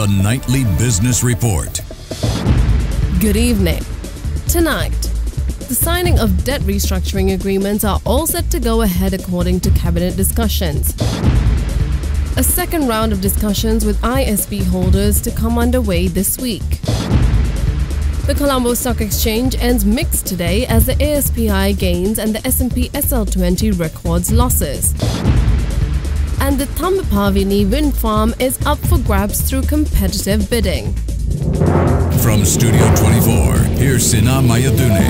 The Nightly Business Report. Good evening. Tonight, the signing of debt restructuring agreements are all set to go ahead according to cabinet discussions. A second round of discussions with ISB holders to come underway this week. The Colombo Stock Exchange ends mixed today as the ASPI gains and the S&P SL20 records losses. And the Thambapavani wind farm is up for grabs through competitive bidding. From Studio 24, here's Sina Mayadune.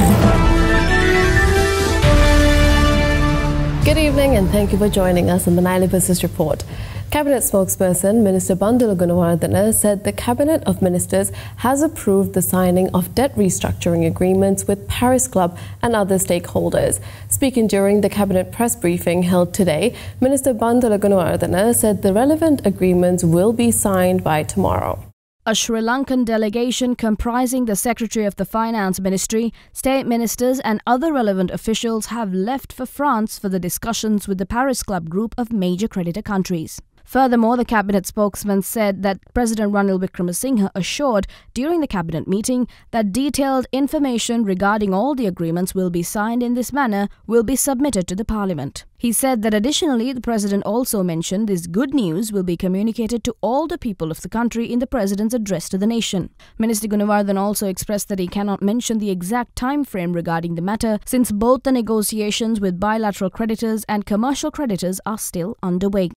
Good evening and thank you for joining us in the Nightly Business Report. Cabinet spokesperson Minister Bandula Gunawardena said the Cabinet of Ministers has approved the signing of debt restructuring agreements with Paris Club and other stakeholders. Speaking during the Cabinet press briefing held today, Minister Bandula Gunawardena said the relevant agreements will be signed by tomorrow. A Sri Lankan delegation comprising the Secretary of the Finance Ministry, state ministers, and other relevant officials have left for France for the discussions with the Paris Club group of major creditor countries. Furthermore, the cabinet spokesman said that President Ranil Wickremesinghe assured during the cabinet meeting that detailed information regarding all the agreements will be signed in this manner will be submitted to the parliament. He said that additionally, the president also mentioned this good news will be communicated to all the people of the country in the president's address to the nation. Minister Gunawardena also expressed that he cannot mention the exact time frame regarding the matter since both the negotiations with bilateral creditors and commercial creditors are still underway.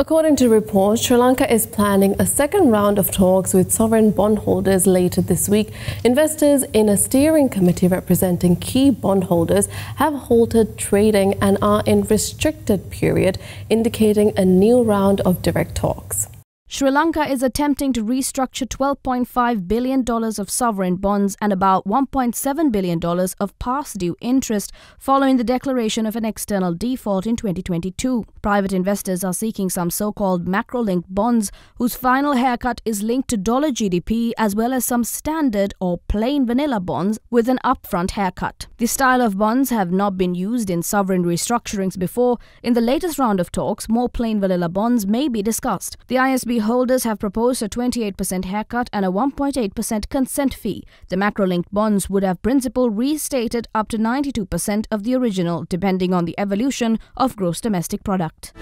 According to reports, Sri Lanka is planning a second round of talks with sovereign bondholders later this week. Investors in a steering committee representing key bondholders have halted trading and are in restricted period, indicating a new round of direct talks. Sri Lanka is attempting to restructure $12.5 billion of sovereign bonds and about $1.7 billion of past due interest following the declaration of an external default in 2022. Private investors are seeking some so called macro linked bonds whose final haircut is linked to dollar GDP as well as some standard or plain vanilla bonds with an upfront haircut. This style of bonds have not been used in sovereign restructurings before. In the latest round of talks, more plain vanilla bonds may be discussed. The ISB holders have proposed a 28% haircut and a 1.8% consent fee. The macro-linked bonds would have principal restated up to 92% of the original depending on the evolution of gross domestic product.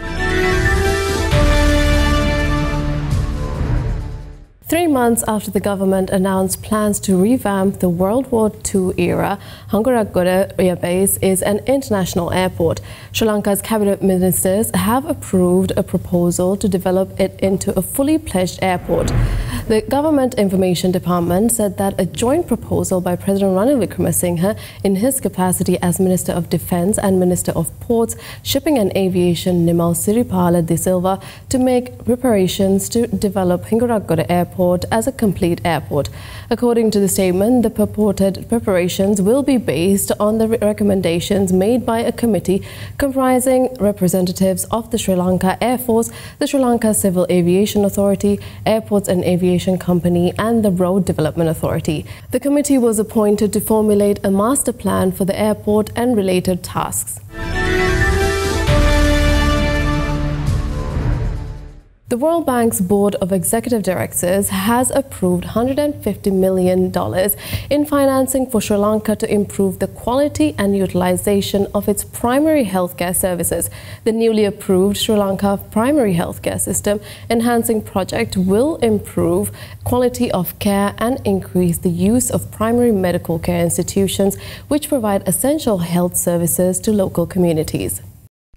Three months after the government announced plans to revamp the World War II era, Hingurakgoda Air Base is an international airport. Sri Lanka's cabinet ministers have approved a proposal to develop it into a fully pledged airport. The Government Information Department said that a joint proposal by President Ranil Wickremesinghe in his capacity as Minister of Defence and Minister of Ports, Shipping and Aviation Nimal Siripala de Silva to make preparations to develop Hingurakgoda Airport as a complete airport. According to the statement, the purported preparations will be based on the recommendations made by a committee comprising representatives of the Sri Lanka Air Force, the Sri Lanka Civil Aviation Authority, Airports and Aviation Aviation Company and the Road Development Authority. The committee was appointed to formulate a master plan for the airport and related tasks. The World Bank's Board of Executive Directors has approved $150 million in financing for Sri Lanka to improve the quality and utilization of its primary healthcare services. The newly approved Sri Lanka Primary Healthcare System Enhancing Project will improve quality of care and increase the use of primary medical care institutions which provide essential health services to local communities.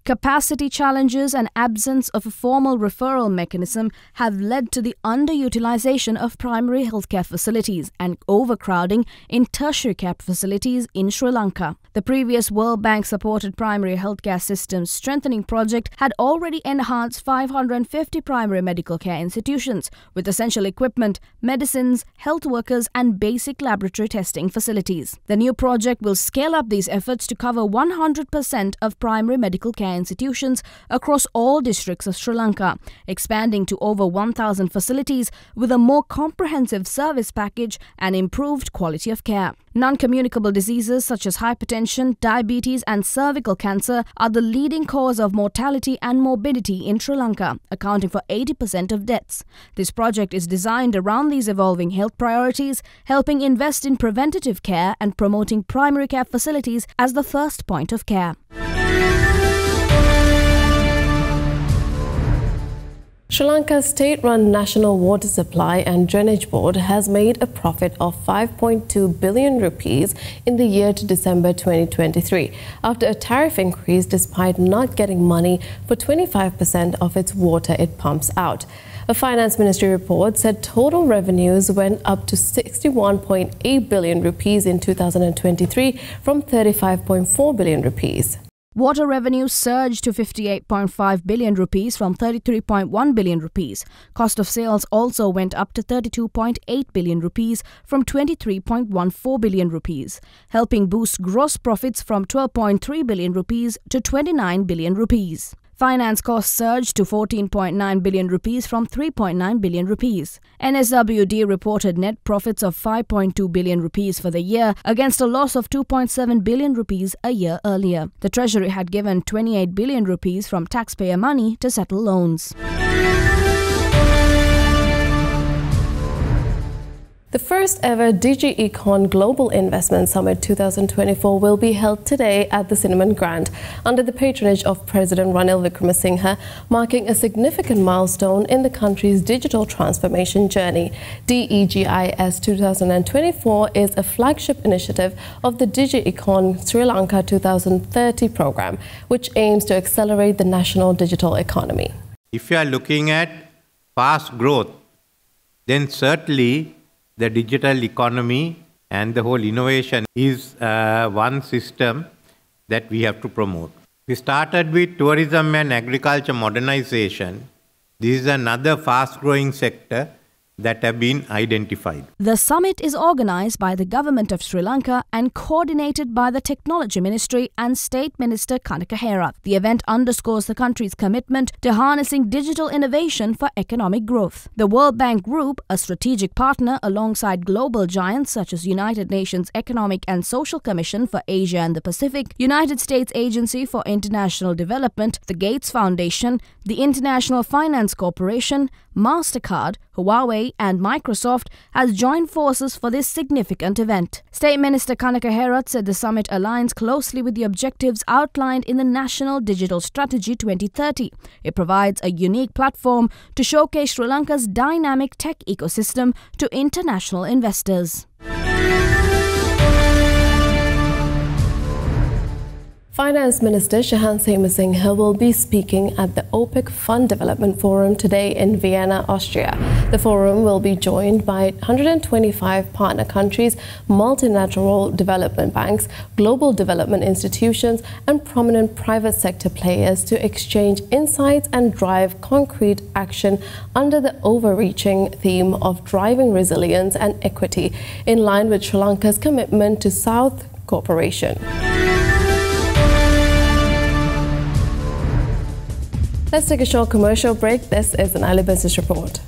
Capacity challenges and absence of a formal referral mechanism have led to the underutilization of primary healthcare facilities and overcrowding in tertiary care facilities in Sri Lanka. The previous World Bank supported primary healthcare system strengthening project had already enhanced 550 primary medical care institutions with essential equipment, medicines, health workers, and basic laboratory testing facilities. The new project will scale up these efforts to cover 100% of primary medical care institutions across all districts of Sri Lanka, expanding to over 1,000 facilities with a more comprehensive service package and improved quality of care. Non communicable diseases such as hypertension hypertension, diabetes, and cervical cancer are the leading cause of mortality and morbidity in Sri Lanka, accounting for 80% of deaths. This project is designed around these evolving health priorities, helping invest in preventative care and promoting primary care facilities as the first point of care. Sri Lanka's state-run National Water Supply and Drainage Board has made a profit of 5.2 billion rupees in the year to December 2023 after a tariff increase despite not getting money for 25% of its water it pumps out. A finance ministry report said total revenues went up to 61.8 billion rupees in 2023 from 35.4 billion rupees. Water revenue surged to 58.5 billion rupees from 33.1 billion rupees. Cost of sales also went up to 32.8 billion rupees from 23.14 billion rupees, helping boost gross profits from 12.3 billion rupees to 29 billion rupees. Finance costs surged to 14.9 billion rupees from 3.9 billion rupees. NSWD reported net profits of 5.2 billion rupees for the year against a loss of 2.7 billion rupees a year earlier. The treasury had given 28 billion rupees from taxpayer money to settle loans. The first ever DigiEcon Global Investment Summit 2024 will be held today at the Cinnamon Grand under the patronage of President Ranil Wickremesinghe, marking a significant milestone in the country's digital transformation journey. DEGIS 2024 is a flagship initiative of the DigiEcon Sri Lanka 2030 program, which aims to accelerate the national digital economy. If you are looking at fast growth, then certainly the digital economy and the whole innovation is uh, one system that we have to promote. We started with tourism and agriculture modernization. This is another fast growing sector that have been identified. The summit is organized by the government of Sri Lanka and coordinated by the Technology Ministry and State Minister Kanaka Herath. The event underscores the country's commitment to harnessing digital innovation for economic growth. The World Bank Group, a strategic partner alongside global giants such as United Nations Economic and Social Commission for Asia and the Pacific, United States Agency for International Development, the Gates Foundation, the International Finance Corporation, MasterCard, Huawei, and Microsoft has joined forces for this significant event. State Minister Kanaka Herath said the summit aligns closely with the objectives outlined in the National Digital Strategy 2030. It provides a unique platform to showcase Sri Lanka's dynamic tech ecosystem to international investors. Finance Minister Shehan Semasinghe will be speaking at the OPEC Fund Development Forum today in Vienna, Austria. The forum will be joined by 125 partner countries, multilateral development banks, global development institutions, and prominent private sector players to exchange insights and drive concrete action under the overreaching theme of driving resilience and equity, in line with Sri Lanka's commitment to South cooperation. Let's take a short commercial break. This is an Nightly Business Report.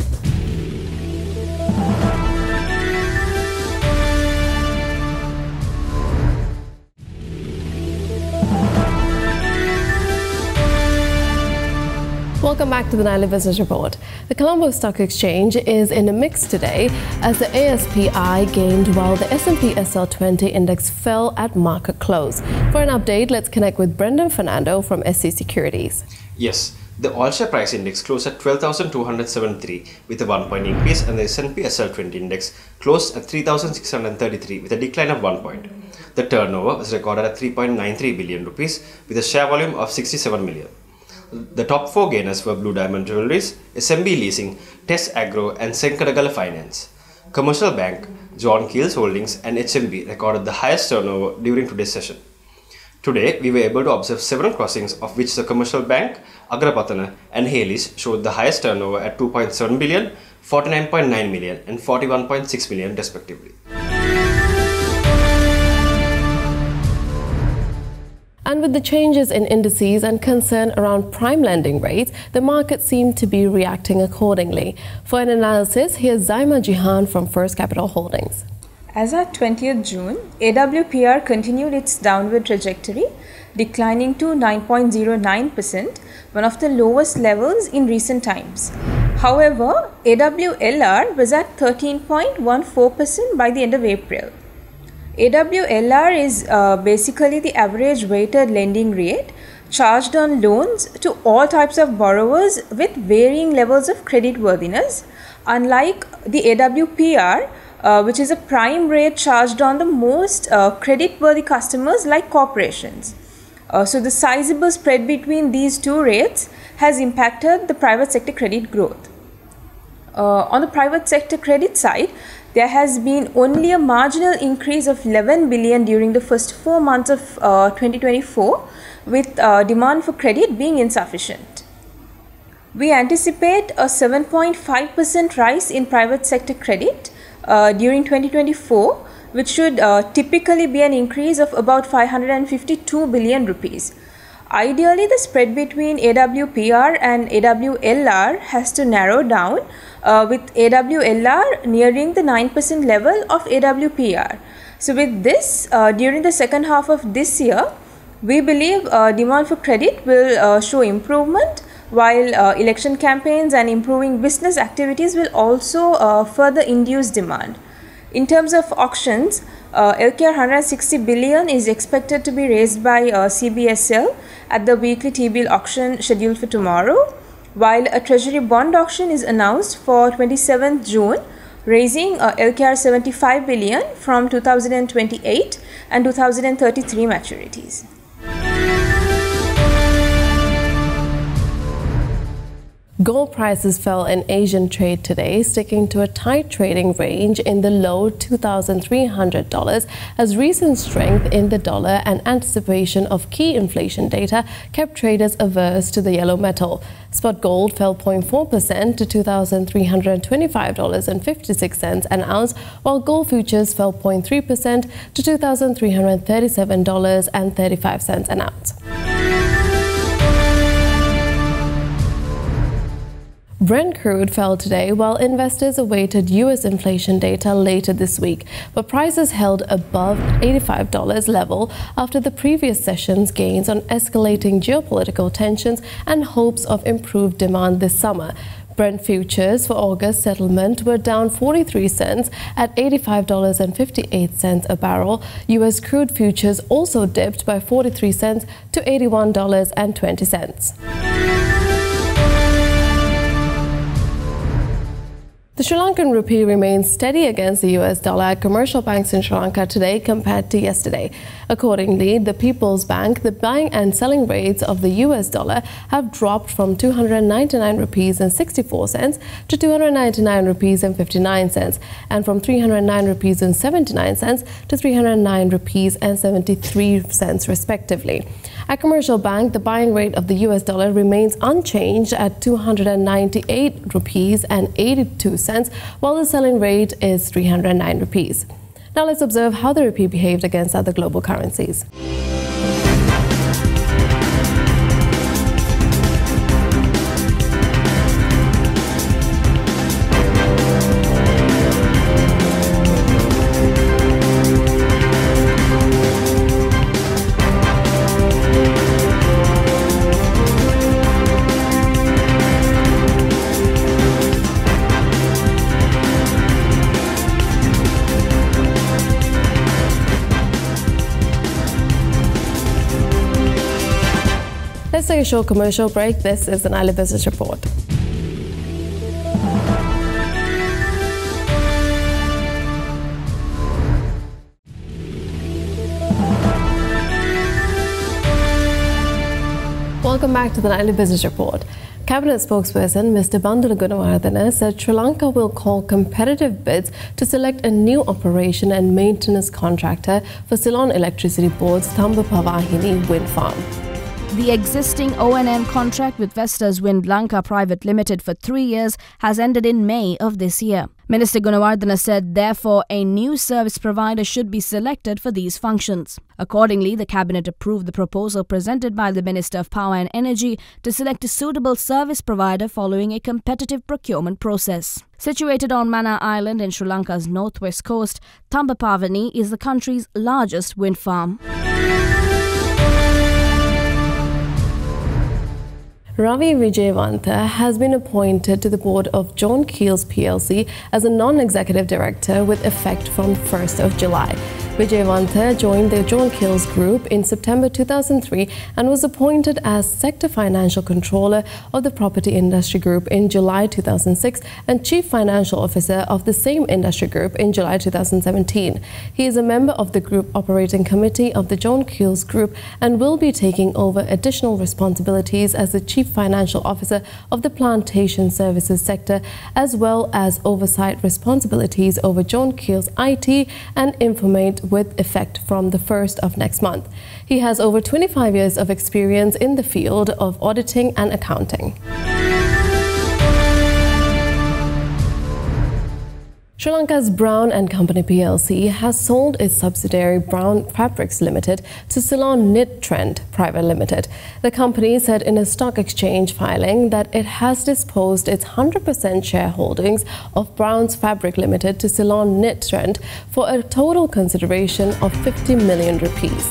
Welcome back to the Nightly Business Report. The Colombo Stock Exchange is in a mix today as the ASPI gained while the S&P SL20 index fell at market close. For an update, let's connect with Brendan Fernando from SC Securities. Yes. The all-share price index closed at 12,273 with a 1 point increase and the S&P SL20 index closed at 3,633 with a decline of 1 point. The turnover was recorded at 3.93 billion rupees with a share volume of 67 million. The top four gainers were Blue Diamond Jewelries, SMB Leasing, Tess Agro and Senkadagala Finance. Commercial Bank, John Keells Holdings and HNB recorded the highest turnover during today's session. Today, we were able to observe several crossings of which the Commercial Bank, Agarapatana and Hayleys showed the highest turnover at 2.7 billion, 49.9 million and 41.6 million respectively. And with the changes in indices and concern around prime lending rates, the market seemed to be reacting accordingly. For an analysis, here's Zaima Jihan from First Capital Holdings. As at 20th June, AWPR continued its downward trajectory, declining to 9.09%, one of the lowest levels in recent times. However, AWLR was at 13.14% by the end of April. AWLR is uh, basically the average weighted lending rate charged on loans to all types of borrowers with varying levels of credit worthiness, unlike the AWPR, uh, which is a prime rate charged on the most uh, credit worthy customers like corporations. Uh, so, the sizable spread between these two rates has impacted the private sector credit growth. Uh, on the private sector credit side, there has been only a marginal increase of 11 billion during the first four months of uh, 2024 with uh, demand for credit being insufficient. We anticipate a 7.5% rise in private sector credit uh, during 2024 which should uh, typically be an increase of about 552 billion rupees. Ideally, the spread between AWPR and AWLR has to narrow down uh, with AWLR nearing the 9% level of AWPR. So, with this, uh, during the second half of this year, we believe uh, demand for credit will uh, show improvement while uh, election campaigns and improving business activities will also uh, further induce demand. In terms of auctions, uh, LKR 160 billion is expected to be raised by uh, CBSL at the weekly T-bill auction scheduled for tomorrow, while a treasury bond auction is announced for 27th June, raising uh, LKR 75 billion from 2028 and 2033 maturities. Gold prices fell in Asian trade today, sticking to a tight trading range in the low $2,300 as recent strength in the dollar and anticipation of key inflation data kept traders averse to the yellow metal. Spot gold fell 0.4% to $2,325.56 an ounce, while gold futures fell 0.3% to $2,337.35 an ounce. Brent crude fell today while investors awaited U.S. inflation data later this week, but prices held above $85 level after the previous session's gains on escalating geopolitical tensions and hopes of improved demand this summer. Brent futures for August settlement were down 43 cents at $85.58 a barrel. U.S. crude futures also dipped by 43 cents to $81.20. The Sri Lankan rupee remains steady against the US dollar at commercial banks in Sri Lanka today compared to yesterday. Accordingly, the People's Bank, the buying and selling rates of the US dollar have dropped from 299 rupees and 64 cents to 299 rupees and 59 cents and from 309 rupees and 79 cents to 309 rupees and 73 cents respectively. At Commercial Bank, the buying rate of the US dollar remains unchanged at 298 rupees and 82 cents, while the selling rate is 309 rupees. Now let's observe how the rupee behaved against other global currencies. Short commercial break. This is the Nightly Business Report. Welcome back to the Nightly Business Report. Cabinet spokesperson Mr. Bandula Gunawardena said Sri Lanka will call competitive bids to select a new operation and maintenance contractor for Ceylon Electricity Board's Thambapavani wind farm. The existing O&M contract with Vestas Wind Lanka Private Limited for three years has ended in May of this year. Minister Gunawardena said, therefore, a new service provider should be selected for these functions. Accordingly, the Cabinet approved the proposal presented by the Minister of Power and Energy to select a suitable service provider following a competitive procurement process. Situated on Mannar Island in Sri Lanka's northwest coast, Thambapavani is the country's largest wind farm. Ravi Wijayewantha has been appointed to the board of John Keells plc as a non-executive director with effect from 1st of July. Wijayewantha joined the John Keells Group in September 2003 and was appointed as Sector Financial Controller of the Property Industry Group in July 2006 and Chief Financial Officer of the same industry group in July 2017. He is a member of the Group Operating Committee of the John Keells Group and will be taking over additional responsibilities as the Chief Financial Officer of the Plantation Services sector, as well as oversight responsibilities over John Keells IT and Infomate with effect from the 1st of next month. He has over 25 years of experience in the field of auditing and accounting. Sri Lanka's Brown and Company plc has sold its subsidiary Brown Fabrics Limited to Ceylon Knit Trend Private Limited. The company said in a stock exchange filing that it has disposed its 100% shareholdings of Brown's Fabric Limited to Ceylon Knit Trend for a total consideration of 50 million rupees.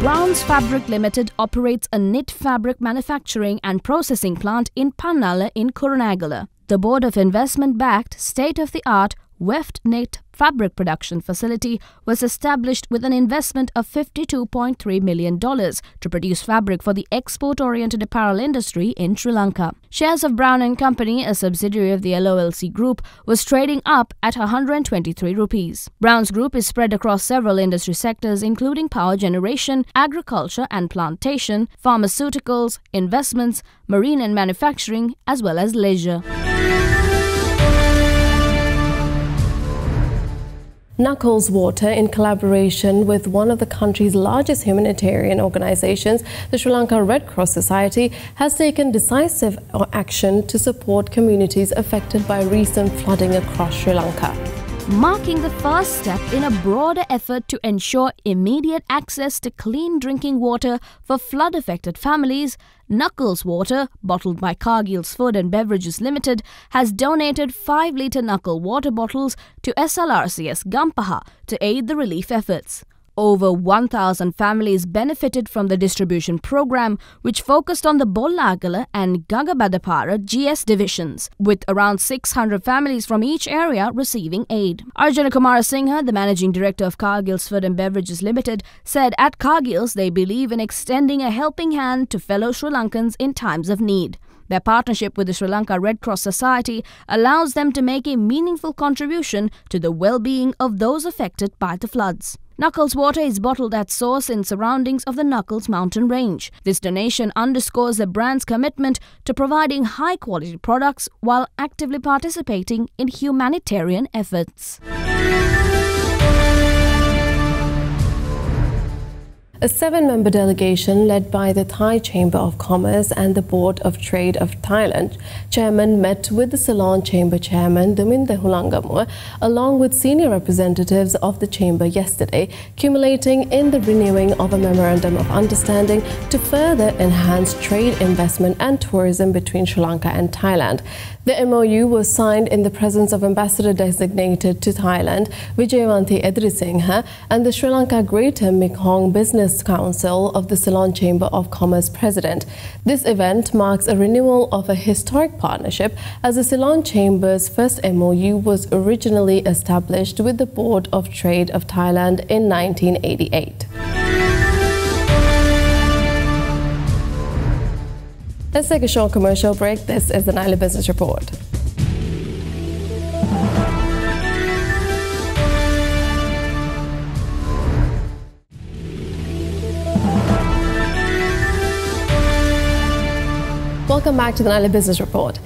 Brown's Fabric Limited operates a knit fabric manufacturing and processing plant in Pannala in Kurunegala. The Board of Investment backed state of the art Weft Knit fabric production facility was established with an investment of $52.3 million to produce fabric for the export-oriented apparel industry in Sri Lanka. Shares of Brown & Company, a subsidiary of the LOLC Group, was trading up at 123 rupees. Brown's Group is spread across several industry sectors including power generation, agriculture and plantation, pharmaceuticals, investments, marine and manufacturing, as well as leisure. Knuckles Water, in collaboration with one of the country's largest humanitarian organizations, the Sri Lanka Red Cross Society, has taken decisive action to support communities affected by recent flooding across Sri Lanka marking the first step in a broader effort to ensure immediate access to clean drinking water for flood affected families. Knuckles Water, bottled by Cargill's Food and Beverages Limited, has donated 5 litre knuckle water bottles to SLRCS Gampaha to aid the relief efforts. Over 1,000 families benefited from the distribution program, which focused on the Bollagala and Gagabadapara GS divisions, with around 600 families from each area receiving aid. Arjuna Kumara Singha, the managing director of Cargill's Food and Beverages Limited, said at Cargill's they believe in extending a helping hand to fellow Sri Lankans in times of need. Their partnership with the Sri Lanka Red Cross Society allows them to make a meaningful contribution to the well-being of those affected by the floods. Knuckles water is bottled at source in surroundings of the Knuckles mountain range. This donation underscores the brand's commitment to providing high quality products while actively participating in humanitarian efforts. A seven-member delegation led by the Thai Chamber of Commerce and the Board of Trade of Thailand chairman met with the Ceylon Chamber chairman Duminda Hulangamuwa along with senior representatives of the chamber yesterday, culminating in the renewing of a memorandum of understanding to further enhance trade, investment and tourism between Sri Lanka and Thailand. The MOU was signed in the presence of Ambassador designated to Thailand, Wijayawanthi Edirisinghe, and the Sri Lanka Greater Mekong Business Council of the Ceylon Chamber of Commerce President. This event marks a renewal of a historic partnership as the Ceylon Chamber's first MOU was originally established with the Board of Trade of Thailand in 1988. Let's take a short commercial break. This is the Nightly Business Report. Welcome back to the Nightly Business Report.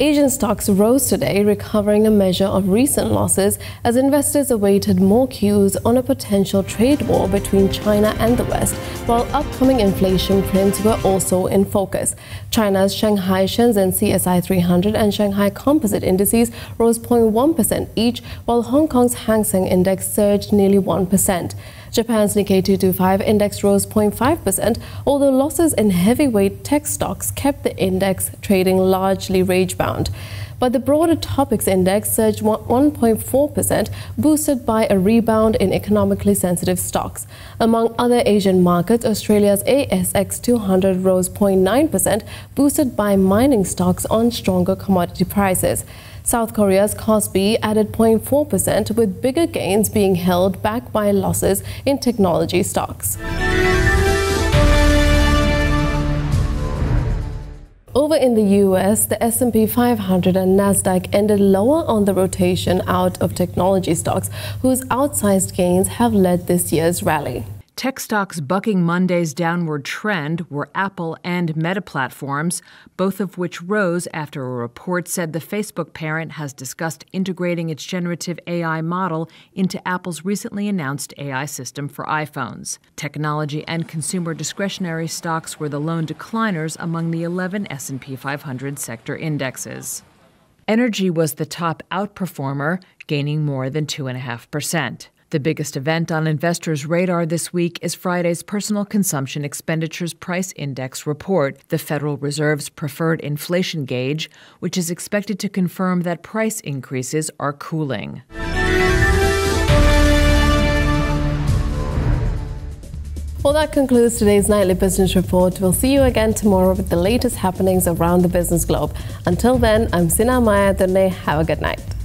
Asian stocks rose today, recovering a measure of recent losses as investors awaited more cues on a potential trade war between China and the West, while upcoming inflation prints were also in focus. China's Shanghai Shenzhen CSI 300 and Shanghai Composite indices rose 0.1% each, while Hong Kong's Hang Seng Index surged nearly 1%. Japan's Nikkei 225 index rose 0.5%, although losses in heavyweight tech stocks kept the index trading largely range-bound. But the broader Topix index surged 1.4%, boosted by a rebound in economically sensitive stocks. Among other Asian markets, Australia's ASX 200 rose 0.9%, boosted by mining stocks on stronger commodity prices. South Korea's Kospi added 0.4%, with bigger gains being held back by losses in technology stocks. Over in the US, the S&P 500 and Nasdaq ended lower on the rotation out of technology stocks, whose outsized gains have led this year's rally. Tech stocks bucking Monday's downward trend were Apple and Meta Platforms, both of which rose after a report said the Facebook parent has discussed integrating its generative AI model into Apple's recently announced AI system for iPhones. Technology and consumer discretionary stocks were the lone decliners among the 11 S&P 500 sector indexes. Energy was the top outperformer, gaining more than 2.5%. The biggest event on investors' radar this week is Friday's Personal Consumption Expenditures Price Index report, the Federal Reserve's preferred inflation gauge, which is expected to confirm that price increases are cooling. Well, that concludes today's nightly business report. We'll see you again tomorrow with the latest happenings around the business globe. Until then, I'm Sina Maya Have a good night.